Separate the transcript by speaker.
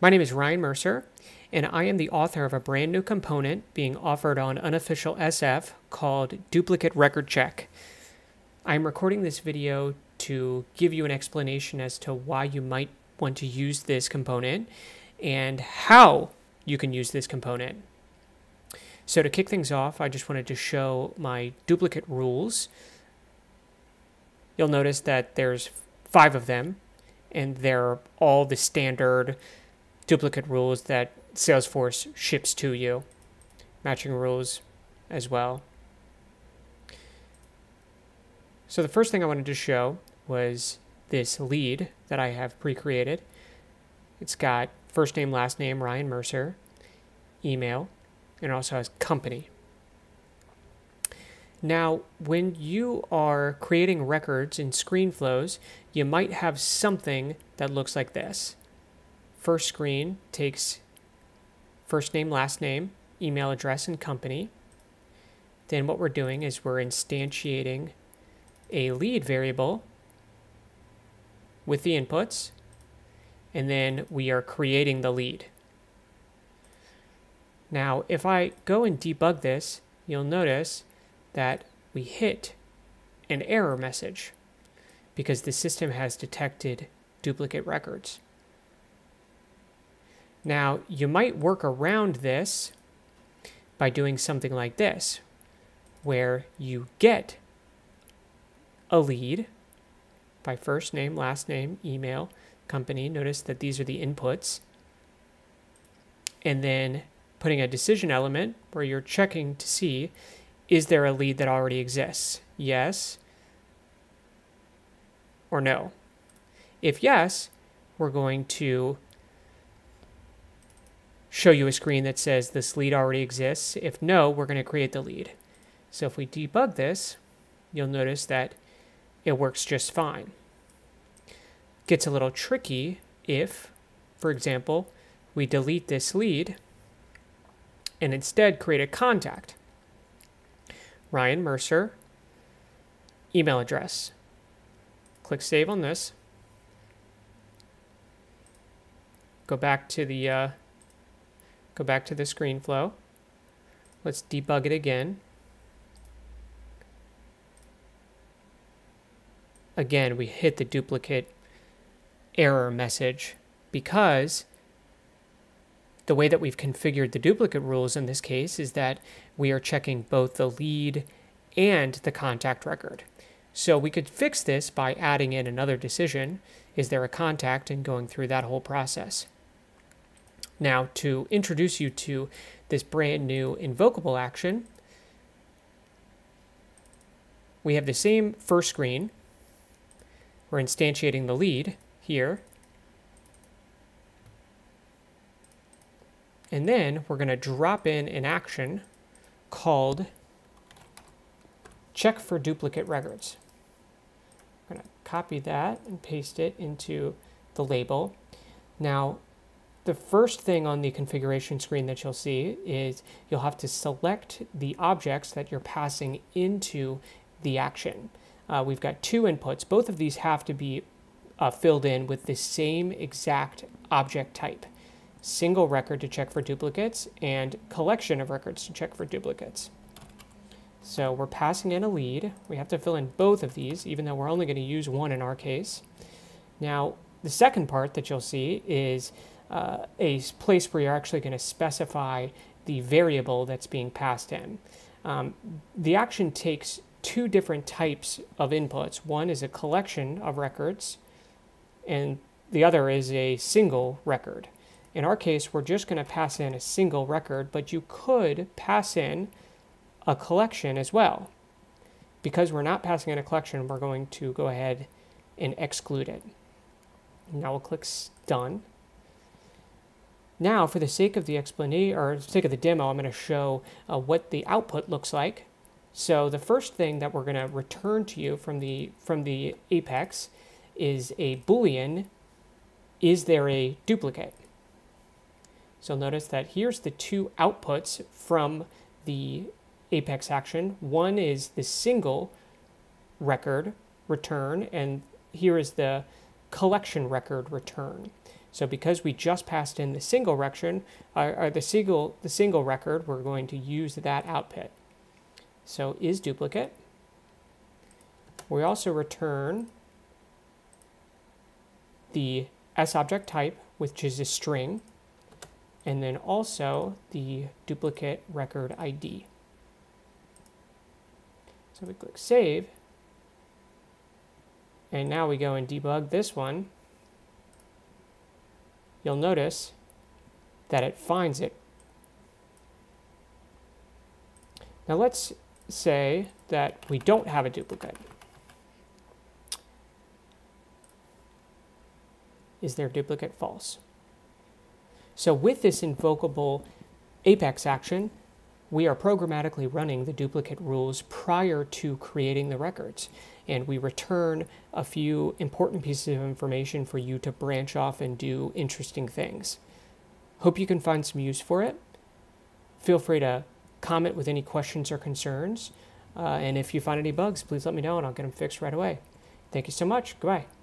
Speaker 1: My name is Ryan Mercer, and I am the author of a brand new component being offered on Unofficial SF called Duplicate Record Check. I'm recording this video to give you an explanation as to why you might want to use this component and how you can use this component. So to kick things off, I just wanted to show my duplicate rules. You'll notice that there's five of them, and they're all the standard duplicate rules that Salesforce ships to you, matching rules as well. So the first thing I wanted to show was this lead that I have pre-created. It's got first name, last name, Ryan Mercer, email, and it also has company. Now, when you are creating records in ScreenFlows, you might have something that looks like this first screen takes first name, last name, email address, and company. Then what we're doing is we're instantiating a lead variable with the inputs, and then we are creating the lead. Now, if I go and debug this, you'll notice that we hit an error message because the system has detected duplicate records. Now, you might work around this by doing something like this, where you get a lead by first name, last name, email, company. Notice that these are the inputs. And then putting a decision element where you're checking to see is there a lead that already exists? Yes or no. If yes, we're going to show you a screen that says this lead already exists. If no, we're going to create the lead. So if we debug this, you'll notice that it works just fine. Gets a little tricky if, for example, we delete this lead and instead create a contact. Ryan Mercer, email address. Click Save on this. Go back to the uh, Go back to the ScreenFlow. Let's debug it again. Again, we hit the duplicate error message because the way that we've configured the duplicate rules in this case is that we are checking both the lead and the contact record. So we could fix this by adding in another decision. Is there a contact and going through that whole process. Now, to introduce you to this brand new invocable action, we have the same first screen. We're instantiating the lead here. And then we're going to drop in an action called check for duplicate records. I'm going to copy that and paste it into the label. Now, the first thing on the configuration screen that you'll see is you'll have to select the objects that you're passing into the action. Uh, we've got two inputs. Both of these have to be uh, filled in with the same exact object type. Single record to check for duplicates and collection of records to check for duplicates. So we're passing in a lead. We have to fill in both of these, even though we're only going to use one in our case. Now, the second part that you'll see is uh, a place where you're actually going to specify the variable that's being passed in. Um, the action takes two different types of inputs. One is a collection of records, and the other is a single record. In our case, we're just going to pass in a single record, but you could pass in a collection as well. Because we're not passing in a collection, we're going to go ahead and exclude it. Now we'll click Done. Now, for the sake of the explanation, or sake of the demo, I'm going to show uh, what the output looks like. So the first thing that we're going to return to you from the, from the Apex is a Boolean, is there a duplicate? So notice that here's the two outputs from the Apex action. One is the single record return, and here is the collection record return. So because we just passed in the single record, or, uh, or the single the single record, we're going to use that output. So is duplicate. We also return the S object type, which is a string, and then also the duplicate record ID. So we click save, and now we go and debug this one. You'll notice that it finds it. Now let's say that we don't have a duplicate. is there duplicate false. So with this invocable Apex action, we are programmatically running the duplicate rules prior to creating the records. And we return a few important pieces of information for you to branch off and do interesting things. Hope you can find some use for it. Feel free to comment with any questions or concerns. Uh, and if you find any bugs, please let me know and I'll get them fixed right away. Thank you so much. Goodbye.